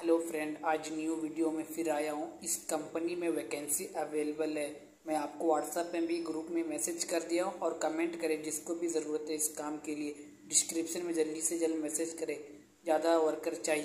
Hello friend, आज new video में फिर आया हूँ। इस कंपनी में वैकेंसी अवेलेबल है। मैं आपको व्हाट्सएप में भी ग्रुप में मैसेज कर दिया हूँ और कमेंट करें, जिसको भी ज़रूरत है इस काम के लिए। डिस्क्रिप्शन में जल्दी से जल्द मैसेज करें। ज़्यादा वर्कर चाहिए।